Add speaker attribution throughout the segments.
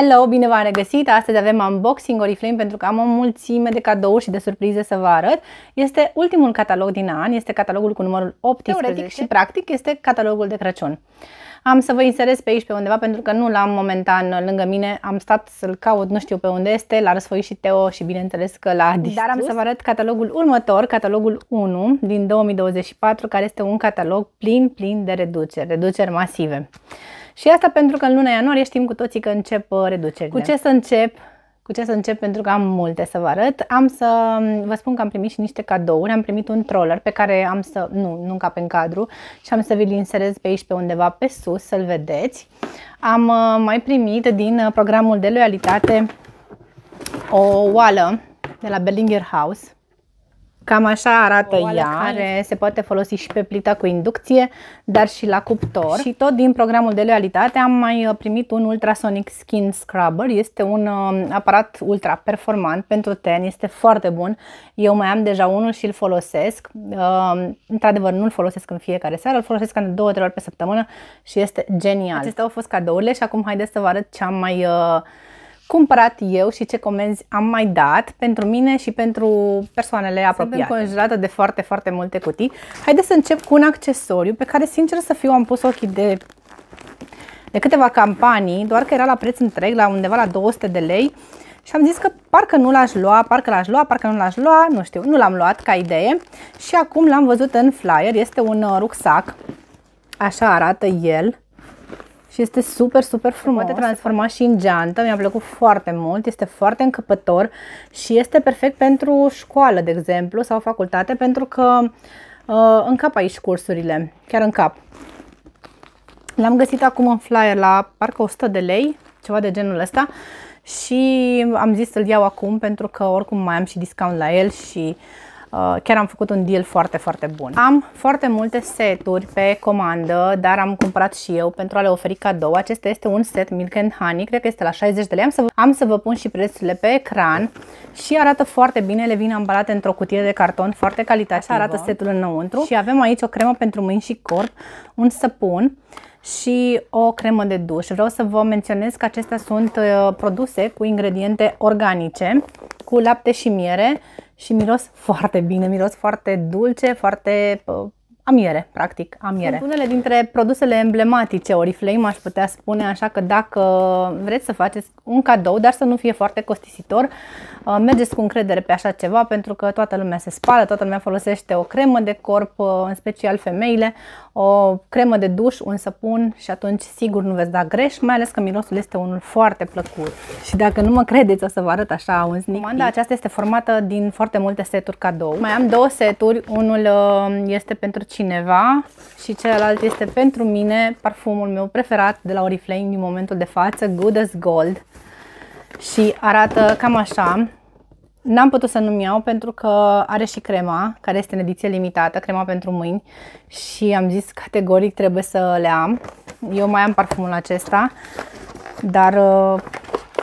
Speaker 1: Hello, bine v-am regăsit! Astăzi avem unboxing Oriflame pentru că am o mulțime de cadouri și de surprize să vă arăt. Este ultimul catalog din an, este catalogul cu numărul 18 Teoretic și practic este catalogul de Crăciun. Am să vă inserez pe aici pe undeva pentru că nu l-am momentan lângă mine. Am stat să-l caut, nu știu pe unde este, l-a răsfoit și Teo și bineînțeles că l-a distrus. Dar am să vă arăt catalogul următor, catalogul 1 din 2024, care este un catalog plin, plin de reduceri, reduceri masive. Și asta pentru că în luna ianuarie știm cu toții că încep uh, reducerile. Cu ce să încep? Cu ce să încep? Pentru că am multe să vă arăt. Am să um, vă spun că am primit și niște cadouri. Am primit un troller pe care am să, nu, nu cap în cadru și am să vi-l inserez pe aici pe undeva pe sus să-l vedeți. Am uh, mai primit din uh, programul de loialitate o oală de la Bellinger House Cam așa arată o ea, care se poate folosi și pe plita cu inducție, dar și la cuptor. Și tot din programul de loialitate am mai uh, primit un Ultrasonic Skin Scrubber. Este un uh, aparat ultra performant pentru ten, este foarte bun. Eu mai am deja unul și îl folosesc. Uh, într-adevăr, nu îl folosesc în fiecare seară, îl folosesc în două, trei ori pe săptămână și este genial. Acestea au fost cadourile și acum haideți să vă arăt ce am mai... Uh, cumpărat eu și ce comenzi am mai dat pentru mine și pentru persoanele apropiate. Sunt înconjurată de foarte, foarte multe cutii. Haideți să încep cu un accesoriu pe care, sincer să fiu, am pus ochii de, de câteva campanii, doar că era la preț întreg, la undeva la 200 de lei și am zis că parcă nu l-aș lua, parcă l-aș lua, parcă nu l-aș lua, nu știu, nu l-am luat ca idee și acum l-am văzut în flyer, este un uh, rucsac, așa arată el, și este super, super frumos. poate transforma și în geantă, mi-a plăcut foarte mult, este foarte încăpător și este perfect pentru școală, de exemplu, sau facultate, pentru că uh, încap aici cursurile, chiar în cap. L-am găsit acum în flyer la parcă 100 de lei, ceva de genul ăsta și am zis să-l iau acum pentru că oricum mai am și discount la el și uh, Uh, chiar am făcut un deal foarte, foarte bun. Am foarte multe seturi pe comandă, dar am cumpărat și eu pentru a le oferi cadou. Acesta este un set Milk and Honey, cred că este la 60 de lei. Am să, vă, am să vă pun și prețurile pe ecran și arată foarte bine, le vin ambalate într-o cutie de carton foarte calitativă. Așa arată setul înăuntru și avem aici o cremă pentru mâini și corp, un săpun și o cremă de duș. Vreau să vă menționez că acestea sunt uh, produse cu ingrediente organice, cu lapte și miere și miros foarte bine, miros foarte dulce, foarte amiere, practic, amiere. Sunt unele dintre produsele emblematice Oriflame, aș putea spune, așa că dacă vreți să faceți un cadou, dar să nu fie foarte costisitor, uh, mergeți cu încredere pe așa ceva, pentru că toată lumea se spală, toată lumea folosește o cremă de corp, uh, în special femeile, o cremă de duș, un săpun și atunci sigur nu veți da greș, mai ales că mirosul este unul foarte plăcut. Și dacă nu mă credeți, o să vă arăt așa un sneak Comanda aceasta este formată din foarte multe seturi cadou. Mai am două seturi, unul uh, este pentru cineva și celălalt este pentru mine, parfumul meu preferat de la Oriflame din momentul de față, Good as Gold. Și arată cam așa. N-am putut să nu-mi iau pentru că are și crema, care este în ediție limitată, crema pentru mâini și am zis categoric trebuie să le am. Eu mai am parfumul acesta, dar uh,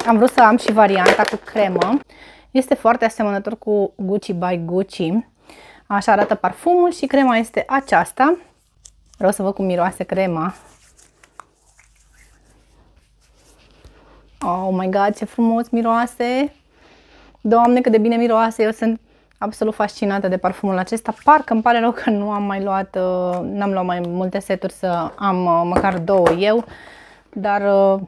Speaker 1: am vrut să am și varianta cu cremă. Este foarte asemănător cu Gucci by Gucci. Așa arată parfumul și crema este aceasta. Vreau să văd cum miroase crema. Oh my god, ce frumos miroase! Doamne, cât de bine miroase! Eu sunt absolut fascinată de parfumul acesta. Parcă îmi pare rău că nu am mai luat, uh, n-am luat mai multe seturi să am uh, măcar două eu, dar uh,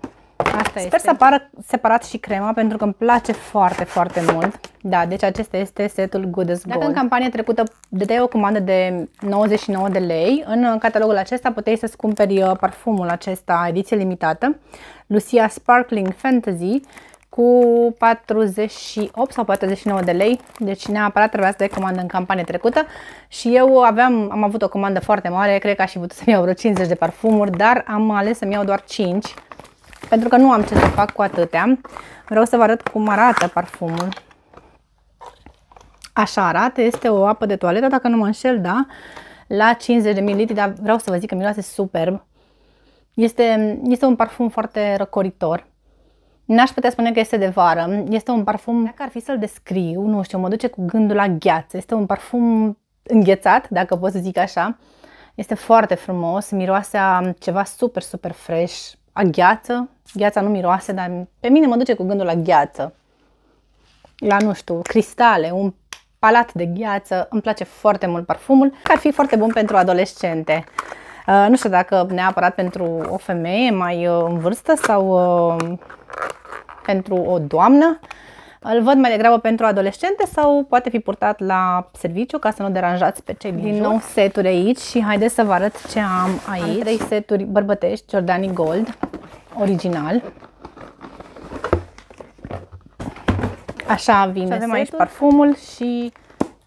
Speaker 1: Asta Sper este. să apară separat și crema pentru că îmi place foarte, foarte mult. Da, deci acesta este setul Good as Gold. Dacă în campania trecută dădeai o comandă de 99 de lei, în catalogul acesta puteai să-ți cumperi uh, parfumul acesta, ediție limitată, Lucia Sparkling Fantasy, cu 48 sau 49 de lei, deci neapărat trebuia să dai comandă în campanie trecută și eu aveam, am avut o comandă foarte mare, cred că aș fi putut să-mi iau vreo 50 de parfumuri, dar am ales să-mi iau doar 5 pentru că nu am ce să fac cu atâtea. Vreau să vă arăt cum arată parfumul. Așa arată, este o apă de toaletă, dacă nu mă înșel, da, la 50 de ml, dar vreau să vă zic că miroase superb. Este, este un parfum foarte răcoritor. N-aș putea spune că este de vară. Este un parfum, dacă ar fi să-l descriu, nu știu, mă duce cu gândul la gheață. Este un parfum înghețat, dacă pot să zic așa. Este foarte frumos, miroase ceva super, super fresh, a gheață. Gheața nu miroase, dar pe mine mă duce cu gândul la gheață. La, nu știu, cristale, un palat de gheață. Îmi place foarte mult parfumul. Ar fi foarte bun pentru adolescente. Uh, nu știu dacă neapărat pentru o femeie mai uh, în vârstă sau uh, pentru o doamnă. Îl văd mai degrabă pentru adolescente sau poate fi purtat la serviciu ca să nu deranjați pe cei din, din nou seturi aici și haideți să vă arăt ce am aici. Am trei seturi bărbătești, Giordani Gold, original. Așa vine avem aici parfumul și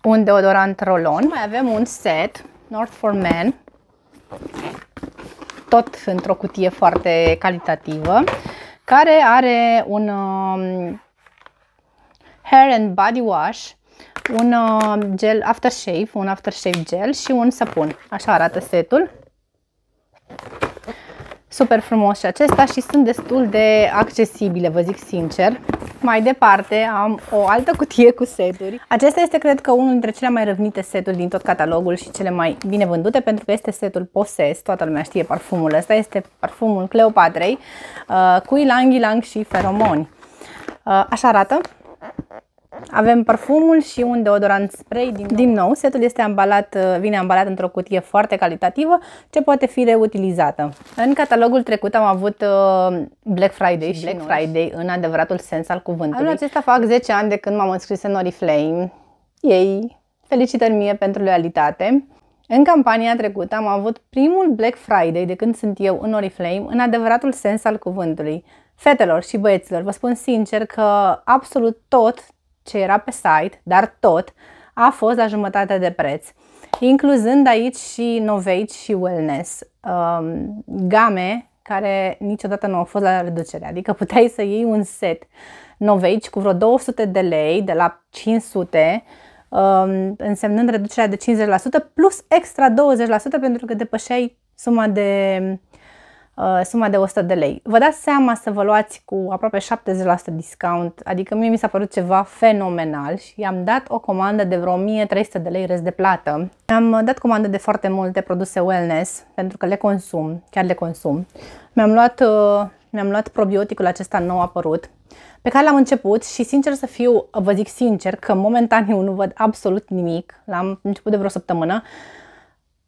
Speaker 1: un deodorant rolon. Mai avem un set North for Men, tot într-o cutie foarte calitativă, care are un um, hair and body wash, un uh, gel aftershave, un aftershave gel și un sapun. Așa arată setul. Super frumos și acesta și sunt destul de accesibile, vă zic sincer. Mai departe am o altă cutie cu seturi. Acesta este, cred că, unul dintre cele mai răvnite seturi din tot catalogul și cele mai bine vândute pentru că este setul Poses, toată lumea știe parfumul ăsta, este parfumul Cleopatrei uh, cu ilang, ilang și feromoni. Uh, așa arată. Avem parfumul și un deodorant spray. Din nou, din nou setul este ambalat, uh, vine ambalat într-o cutie foarte calitativă ce poate fi reutilizată. În catalogul trecut am avut uh, Black Friday și Black Friday în adevăratul sens al cuvântului. Anul acesta fac 10 ani de când m-am înscris în Oriflame. Ei, felicitări mie pentru loialitate. În campania trecută am avut primul Black Friday de când sunt eu în Oriflame în adevăratul sens al cuvântului. Fetelor și băieților, vă spun sincer că absolut tot ce era pe site, dar tot, a fost la jumătate de preț, incluzând aici și Novage și Wellness, um, game care niciodată nu au fost la reducere, adică puteai să iei un set Novage cu vreo 200 de lei de la 500, um, însemnând reducerea de 50% plus extra 20% pentru că depășeai suma de Uh, suma de 100 de lei. Vă dați seama să vă luați cu aproape 70% discount, adică mie mi s-a părut ceva fenomenal și am dat o comandă de vreo 1300 de lei rest de plată. Am dat comandă de foarte multe produse wellness pentru că le consum, chiar le consum. Mi-am luat, uh, mi-am luat probioticul acesta nou apărut pe care l-am început și sincer să fiu, vă zic sincer că momentan eu nu văd absolut nimic, l-am început de vreo săptămână,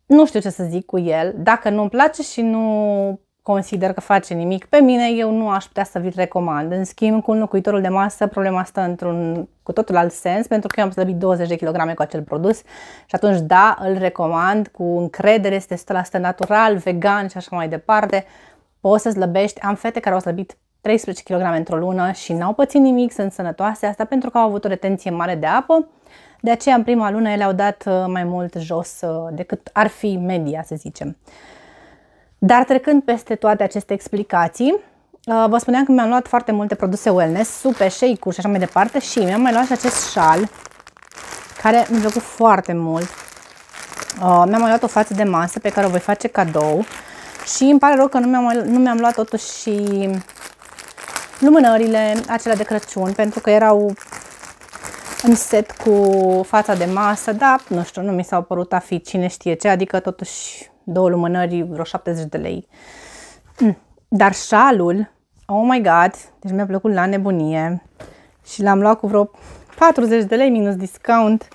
Speaker 1: nu știu ce să zic cu el, dacă nu-mi place și nu consider că face nimic pe mine, eu nu aș putea să vi-l recomand. În schimb, cu un locuitorul de masă, problema stă într-un cu totul alt sens, pentru că eu am slăbit 20 de kg cu acel produs și atunci, da, îl recomand cu încredere, este 100% natural, vegan și așa mai departe. Poți să slăbești. Am fete care au slăbit 13 kg într-o lună și n-au pățit nimic, sunt sănătoase, asta pentru că au avut o retenție mare de apă. De aceea, în prima lună, ele au dat uh, mai mult jos uh, decât ar fi media, să zicem. Dar trecând peste toate aceste explicații, uh, vă spuneam că mi-am luat foarte multe produse wellness, supe, shake-uri și așa mai departe și mi-am mai luat și acest șal care mi-a plăcut foarte mult. Uh, mi-am mai luat o față de masă pe care o voi face cadou și îmi pare rău că nu mi-am, nu mi-am luat totuși și lumânările acelea de Crăciun pentru că erau în set cu fața de masă, dar nu știu, nu mi s-au părut a fi cine știe ce, adică totuși două lumânări, vreo 70 de lei. Mm. Dar șalul, oh my god, deci mi-a plăcut la nebunie și l-am luat cu vreo 40 de lei minus discount.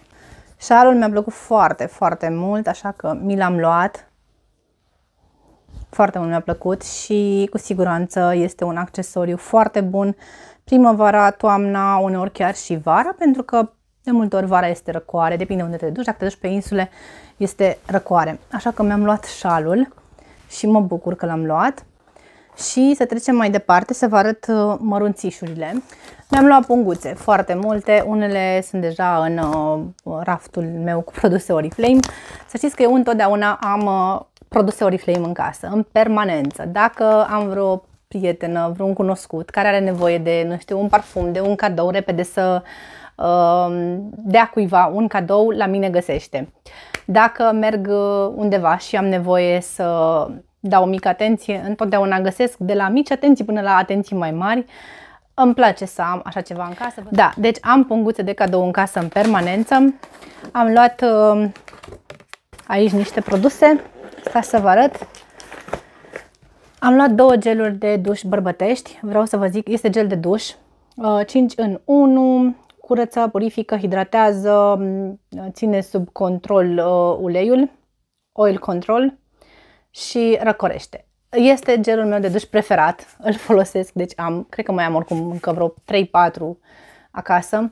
Speaker 1: Șalul mi-a plăcut foarte, foarte mult, așa că mi l-am luat. Foarte mult mi-a plăcut și cu siguranță este un accesoriu foarte bun primăvara, toamna, uneori chiar și vara, pentru că de multe ori vara este răcoare, depinde unde te duci. Dacă te duci pe insule, este răcoare. Așa că mi-am luat șalul și mă bucur că l-am luat. Și să trecem mai departe să vă arăt uh, mărunțișurile. Mi-am luat punguțe, foarte multe, unele sunt deja în uh, raftul meu cu produse Oriflame. Să știți că eu întotdeauna am uh, produse Oriflame în casă, în permanență. Dacă am vreo prietenă, vreun cunoscut care are nevoie de, nu știu, un parfum, de un cadou, repede să uh, dea cuiva un cadou, la mine găsește. Dacă merg uh, undeva și am nevoie să dau o mică atenție, întotdeauna găsesc de la mici atenții până la atenții mai mari. Îmi place să am așa ceva în casă. Da, deci am punguțe de cadou în casă în permanență. Am luat uh, aici niște produse. Ca să vă arăt. Am luat două geluri de duș bărbătești, vreau să vă zic, este gel de duș, 5 uh, în 1, curăță, purifică, hidratează, ține sub control uh, uleiul, oil control și răcorește. Este gelul meu de duș preferat, îl folosesc, deci am, cred că mai am oricum încă vreo 3-4 acasă.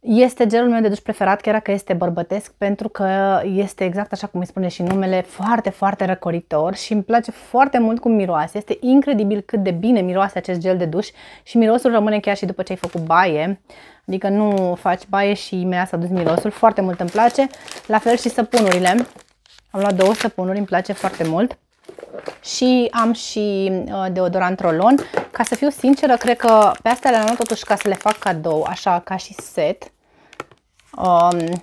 Speaker 1: Este gelul meu de duș preferat, chiar dacă este bărbătesc, pentru că este exact așa cum îi spune și numele, foarte, foarte răcoritor și îmi place foarte mult cum miroase. Este incredibil cât de bine miroase acest gel de duș și mirosul rămâne chiar și după ce ai făcut baie. Adică nu faci baie și imediat să aduci mirosul, foarte mult îmi place. La fel și săpunurile. Am luat două săpunuri, îmi place foarte mult. Și am și uh, deodorant rolon. Ca să fiu sinceră, cred că pe astea le-am luat totuși ca să le fac cadou, așa ca și set. Um,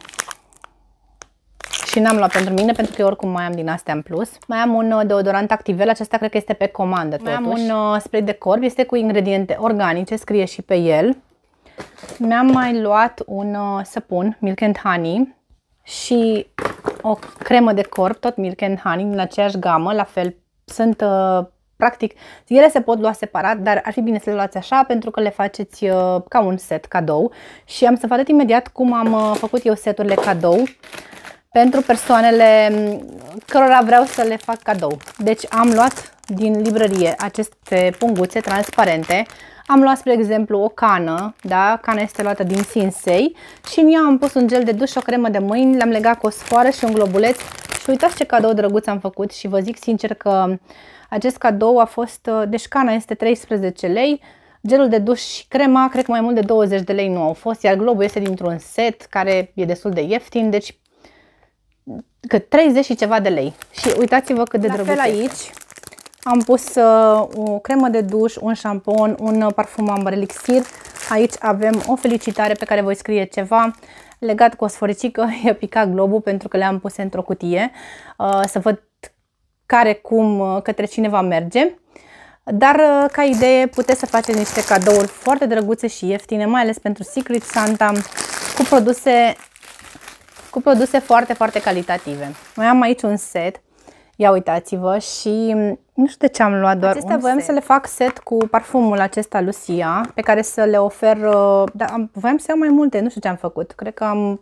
Speaker 1: și n-am luat pentru mine pentru că eu oricum mai am din astea în plus. Mai am un uh, deodorant Activel, acesta cred că este pe comandă totuși. Mai am un uh, spray de corp, este cu ingrediente organice, scrie și pe el. Mi-am mai luat un uh, săpun, Milk and Honey și o cremă de corp, tot Milk and Honey, din aceeași gamă, la fel sunt uh, practic, ele se pot lua separat, dar ar fi bine să le luați așa pentru că le faceți uh, ca un set cadou și am să vă arăt imediat cum am uh, făcut eu seturile cadou pentru persoanele mm, cărora vreau să le fac cadou. Deci am luat din librărie aceste punguțe transparente, am luat, spre exemplu, o cană, da? Cana este luată din Sinsei și în ea am pus un gel de duș, o cremă de mâini, le-am legat cu o sfoară și un globuleț și uitați ce cadou drăguț am făcut și vă zic sincer că acest cadou a fost, uh, deci cana este 13 lei, gelul de duș și crema, cred că mai mult de 20 de lei nu au fost, iar globul este dintr-un set care e destul de ieftin, deci cât 30 și ceva de lei. Și uitați-vă cât de drăguț fel aici am pus uh, o cremă de duș, un șampon, un uh, parfum amber elixir. Aici avem o felicitare pe care voi scrie ceva legat cu o sforicică, i-a picat globul pentru că le-am pus într-o cutie uh, să văd care cum uh, către cine va merge. Dar uh, ca idee puteți să faceți niște cadouri foarte drăguțe și ieftine, mai ales pentru Secret Santa cu produse, cu produse foarte, foarte calitative. Mai am aici un set Ia uitați-vă și nu știu de ce am luat doar Acestea voiam set. să le fac set cu parfumul acesta Lucia, pe care să le ofer, uh, dar voiam să iau mai multe, nu știu ce am făcut. Cred că am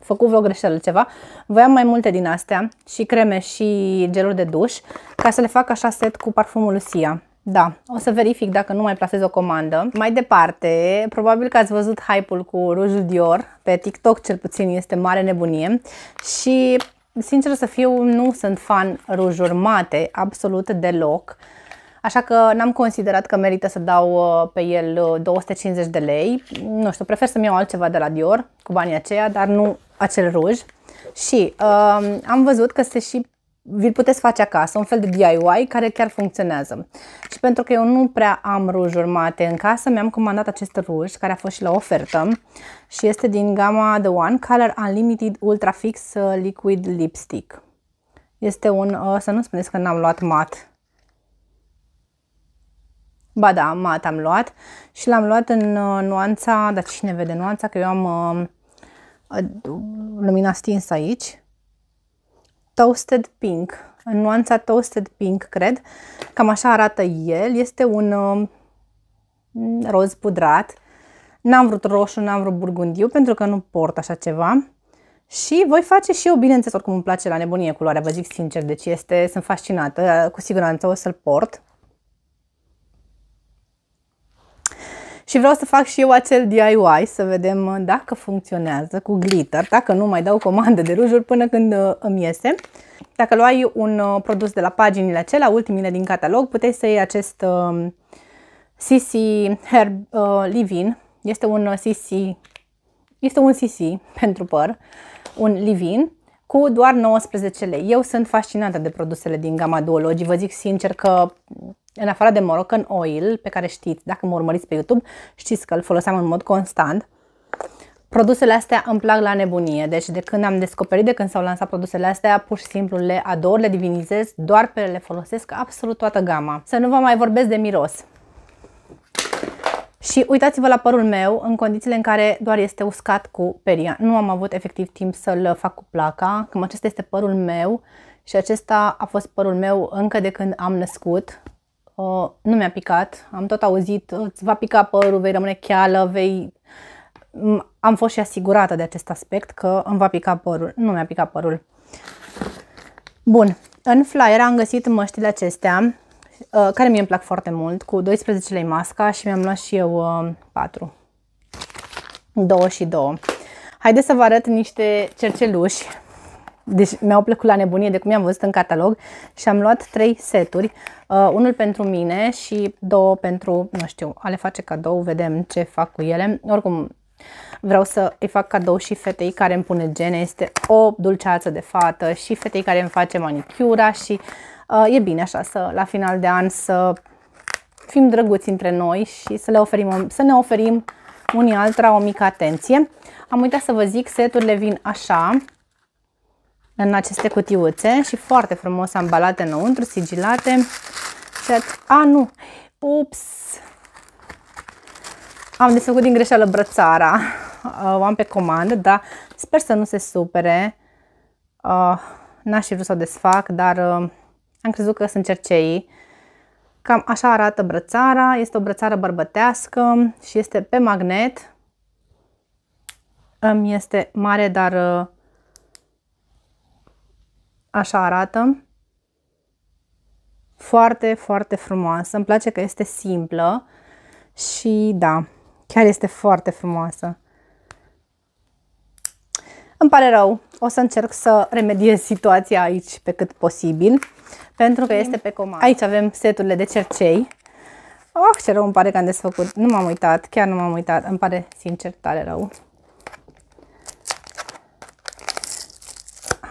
Speaker 1: făcut vreo greșeală ceva. Voiam mai multe din astea, și creme și geluri de duș, ca să le fac așa set cu parfumul Lucia. Da, o să verific dacă nu mai plasez o comandă. Mai departe, probabil că ați văzut hype-ul cu rujul Dior, pe TikTok cel puțin este mare nebunie și sincer să fiu, nu sunt fan rujuri mate, absolut deloc. Așa că n-am considerat că merită să dau uh, pe el 250 uh, de lei. Nu știu, prefer să-mi iau altceva de la Dior cu banii aceia, dar nu acel ruj. Și uh, am văzut că se și vi-l puteți face acasă, un fel de DIY care chiar funcționează. Și pentru că eu nu prea am rujuri mate în casă, mi-am comandat acest ruj care a fost și la ofertă și este din gama The One Color Unlimited Ultra Fix uh, Liquid Lipstick. Este un, uh, să nu spuneți că n-am luat mat. Ba da, mat am luat și l-am luat în uh, nuanța, dar cine vede nuanța, că eu am uh, lumina stinsă aici Toasted Pink, în nuanța Toasted Pink, cred. Cam așa arată el. Este un uh, roz pudrat. N-am vrut roșu, n-am vrut burgundiu, pentru că nu port așa ceva. Și voi face și eu, bineînțeles, oricum îmi place la nebunie culoarea, vă zic sincer, deci este, sunt fascinată, cu siguranță o să-l port. Și vreau să fac și eu acel DIY, să vedem uh, dacă funcționează cu glitter, dacă nu mai dau comandă de rujuri până când uh, îmi iese. Dacă luai un uh, produs de la paginile acelea, ultimile din catalog, puteai să iei acest CC Hair Leave-In. Este un CC, este un CC pentru păr, un leave-in cu doar 19 lei. Eu sunt fascinată de produsele din gama Duology. Vă zic sincer că în afară de Moroccan Oil, pe care știți, dacă mă urmăriți pe YouTube, știți că îl foloseam în mod constant. Produsele astea îmi plac la nebunie, deci de când am descoperit, de când s-au lansat produsele astea, pur și simplu le ador, le divinizez, doar pe le folosesc absolut toată gama. Să nu vă mai vorbesc de miros. Și uitați-vă la părul meu în condițiile în care doar este uscat cu peria. Nu am avut efectiv timp să-l fac cu placa, cam acesta este părul meu și acesta a fost părul meu încă de când am născut. Uh, nu mi-a picat, am tot auzit, îți va pica părul, vei rămâne cheală, vei... Am fost și asigurată de acest aspect că îmi va pica părul. Nu mi-a picat părul. Bun, în flyer am găsit măștile acestea, uh, care mie îmi plac foarte mult, cu 12 lei masca și mi-am luat și eu 4. 2 și 2. Haideți să vă arăt niște cerceluși. Deci mi-au plăcut la nebunie de cum i-am văzut în catalog și am luat trei seturi. Uh, unul pentru mine și două pentru, nu știu, a le face cadou, vedem ce fac cu ele. Oricum, vreau să îi fac cadou și fetei care îmi pune gene. Este o dulceață de fată și fetei care îmi face manicura și uh, e bine așa să la final de an să fim drăguți între noi și să, le oferim, să ne oferim unii altora o mică atenție. Am uitat să vă zic, seturile vin așa, în aceste cutiuțe și foarte frumos ambalate înăuntru, sigilate. Și a, nu! Ups! Am desfăcut din greșeală brățara. O am pe comandă, dar sper să nu se supere. Uh, N-aș fi vrut să o desfac, dar uh, am crezut că sunt cerceii. Cam așa arată brățara. Este o brățară bărbătească și este pe magnet. Îmi este mare, dar uh, așa arată. Foarte, foarte frumoasă. Îmi place că este simplă și da, chiar este foarte frumoasă. Îmi pare rău, o să încerc să remediez situația aici pe cât posibil, pentru că este pe comandă. Aici avem seturile de cercei. Oh, ce rău îmi pare că am desfăcut. Nu m-am uitat, chiar nu m-am uitat. Îmi pare sincer tare rău.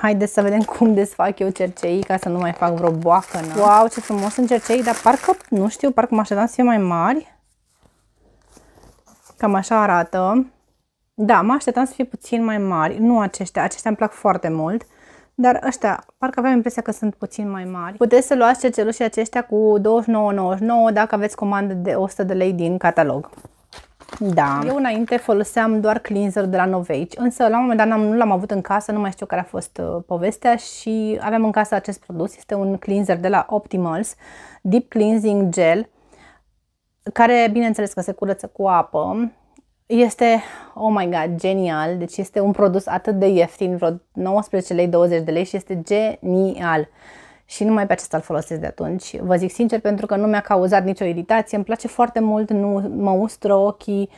Speaker 1: Haideți să vedem cum desfac eu cerceii ca să nu mai fac vreo boacă. Na. Wow, ce frumos sunt cerceii, dar parcă, nu știu, parcă mă așteptam să fie mai mari. Cam așa arată. Da, mă așteptam să fie puțin mai mari, nu aceștia, aceștia îmi plac foarte mult. Dar ăștia, parcă aveam impresia că sunt puțin mai mari. Puteți să luați cercelușii aceștia cu 29,99 dacă aveți comandă de 100 de lei din catalog. Da. Eu înainte foloseam doar cleanser de la Novage, însă la un moment dat nu l-am avut în casă, nu mai știu care a fost uh, povestea și aveam în casă acest produs. Este un cleanser de la Optimals, Deep Cleansing Gel, care bineînțeles că se curăță cu apă. Este, oh my god, genial, deci este un produs atât de ieftin, vreo 19 lei, 20 de lei și este genial și numai pe acesta îl folosesc de atunci. Vă zic sincer pentru că nu mi-a cauzat nicio iritație, îmi place foarte mult, nu mă ustră ochii,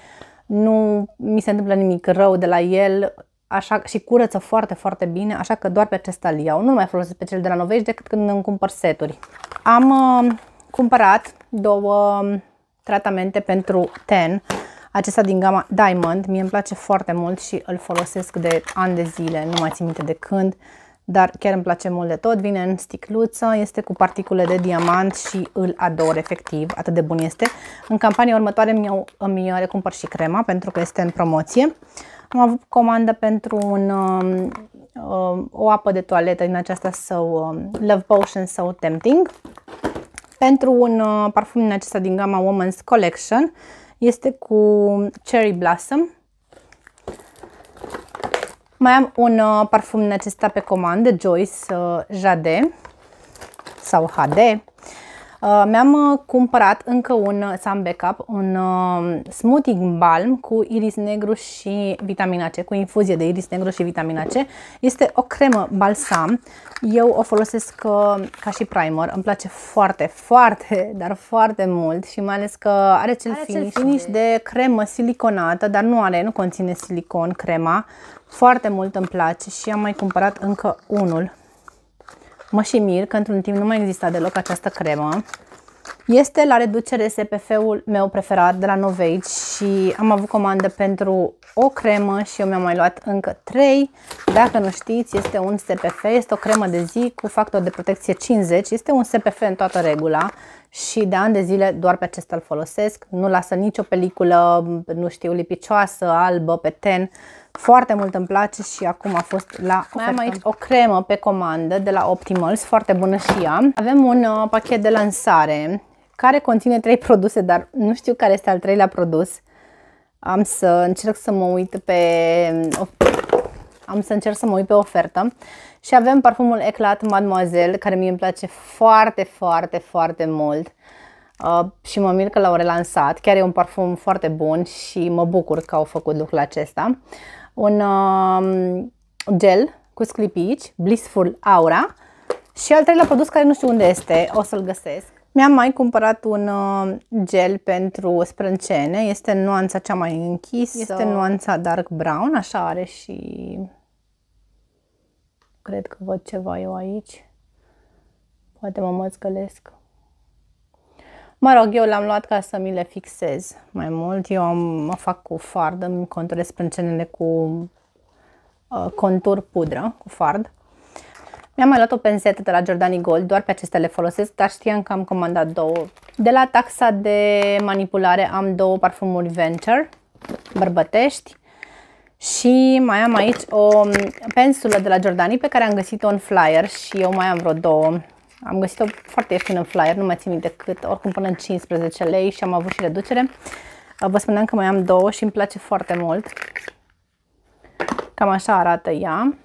Speaker 1: nu mi se întâmplă nimic rău de la el așa, și curăță foarte, foarte bine, așa că doar pe acesta îl iau. Nu mai folosesc pe cel de la Novești decât când îmi cumpăr seturi. Am uh, cumpărat două tratamente pentru ten, acesta din gama Diamond, mie îmi place foarte mult și îl folosesc de ani de zile, nu mai țin minte de când dar chiar îmi place mult de tot. Vine în sticluță, este cu particule de diamant și îl ador efectiv, atât de bun este. În campania următoare îmi, îmi recumpăr și crema pentru că este în promoție. Am avut comandă pentru un, um, um, o apă de toaletă din aceasta sau um, Love Potion sau Tempting. Pentru un uh, parfum din acesta din gama Woman's Collection este cu Cherry Blossom mai am un uh, parfum din acesta pe comandă, Joyce uh, Jade sau HD. Uh, mi-am uh, cumpărat încă un uh, Sun Backup, un uh, smoothing balm cu iris negru și vitamina C, cu infuzie de iris negru și vitamina C. Este o cremă balsam. Eu o folosesc uh, ca și primer. Îmi place foarte, foarte, dar foarte mult și mai ales că are cel are finish, cel finish de cremă siliconată, dar nu are, nu conține silicon crema. Foarte mult îmi place și am mai cumpărat încă unul. Mă și mir că într-un timp nu mai exista deloc această cremă. Este la reducere SPF-ul meu preferat de la Novage și am avut comandă pentru o cremă și eu mi-am mai luat încă 3. Dacă nu știți, este un SPF, este o cremă de zi cu factor de protecție 50. Este un SPF în toată regula și de ani de zile doar pe acesta îl folosesc. Nu lasă nicio peliculă, nu știu, lipicioasă, albă, pe ten. Foarte mult îmi place și acum a fost la Mai am aici o cremă pe comandă de la Optimals, foarte bună și ea. Avem un uh, pachet de lansare care conține trei produse, dar nu știu care este al treilea produs. Am să încerc să mă uit pe, am să încerc să mă uit pe ofertă. Și avem parfumul Eclat Mademoiselle, care mie îmi place foarte, foarte, foarte mult. Uh, și mă mir că l-au relansat. Chiar e un parfum foarte bun și mă bucur că au făcut lucrul acesta. Un uh, gel cu sclipici, Blissful Aura. Și al treilea produs care nu știu unde este, o să-l găsesc. Mi-am mai cumpărat un uh, gel pentru sprâncene, este nuanța cea mai închisă, este nuanța dark brown, așa are și... Cred că văd ceva eu aici. Poate mă măzgălesc. Mă rog, eu l-am luat ca să mi le fixez mai mult. Eu am, mă fac cu fard, îmi conturez sprâncenele cu uh, contur pudră, cu fard. Mi-am mai luat o pensetă de la Giordani Gold, doar pe acestea le folosesc, dar știam că am comandat două. De la taxa de manipulare am două parfumuri Venture, bărbătești. Și mai am aici o pensulă de la Giordani pe care am găsit-o în flyer și eu mai am vreo două. Am găsit-o foarte ieftin în flyer, nu mai țin minte cât, oricum până în 15 lei și am avut și reducere. Vă spuneam că mai am două și îmi place foarte mult. Cam așa arată ea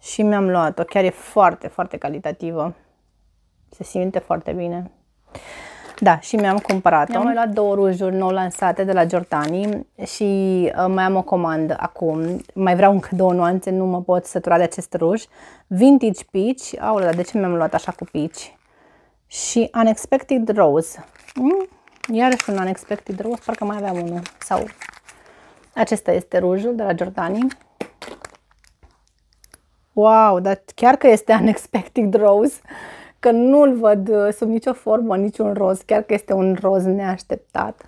Speaker 1: și mi-am luat-o. Chiar e foarte, foarte calitativă. Se simte foarte bine. Da, și mi-am cumpărat-o. Mi-am mai luat două rujuri nou lansate de la Giordani și uh, mai am o comandă acum. Mai vreau încă două nuanțe, nu mă pot sătura de acest ruj. Vintage Peach. Aolea, de ce mi-am luat așa cu peach? Și Unexpected Rose. Mm, iarăși un Unexpected Rose, parcă mai aveam unul. Sau acesta este rujul de la Giordani. Wow, dar chiar că este Unexpected Rose, că nu-l văd uh, sub nicio formă, niciun roz, chiar că este un roz neașteptat.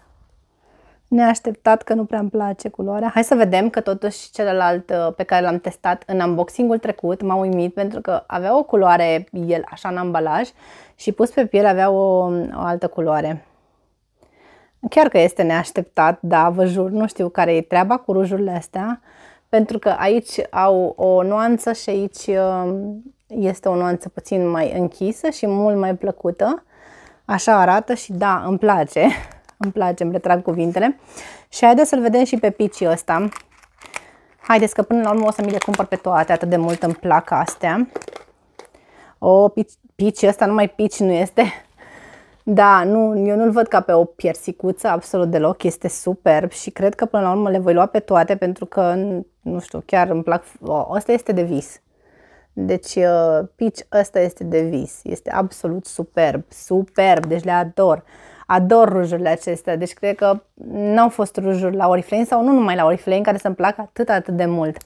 Speaker 1: Neașteptat că nu prea îmi place culoarea. Hai să vedem că totuși celălalt uh, pe care l-am testat în unboxing-ul trecut m-a uimit pentru că avea o culoare el așa în ambalaj și pus pe piele avea o, o altă culoare. Chiar că este neașteptat, da, vă jur, nu știu care e treaba cu rujurile astea pentru că aici au o nuanță și aici um, este o nuanță puțin mai închisă și mult mai plăcută. Așa arată și da, îmi place, îmi place, îmi retrag cuvintele. Și haideți să-l vedem și pe picii ăsta. Haideți că până la urmă o să mi le cumpăr pe toate, atât de mult îmi plac astea. O, pici ăsta, numai pici nu este. Da, nu, eu nu-l văd ca pe o piersicuță absolut deloc, este superb și cred că până la urmă le voi lua pe toate pentru că, nu știu, chiar îmi plac, oh, ăsta este de vis. Deci uh, Peach ăsta este de vis, este absolut superb, superb, deci le ador. Ador rujurile acestea, deci cred că n-au fost rujuri la Oriflame sau nu numai la Oriflame care să-mi placă atât, atât de mult.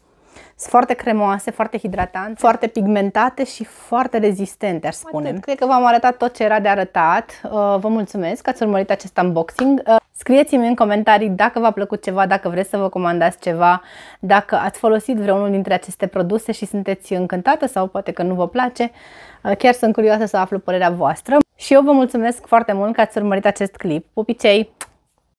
Speaker 1: Sunt foarte cremoase, foarte hidratante, foarte pigmentate și foarte rezistente, aș spune. Atât. Cred că v-am arătat tot ce era de arătat. Uh, vă mulțumesc că ați urmărit acest unboxing. Uh, scrieți-mi în comentarii dacă v-a plăcut ceva, dacă vreți să vă comandați ceva, dacă ați folosit vreunul dintre aceste produse și sunteți încântată sau poate că nu vă place. Uh, chiar sunt curioasă să aflu părerea voastră. Și eu vă mulțumesc foarte mult că ați urmărit acest clip. Pupicei!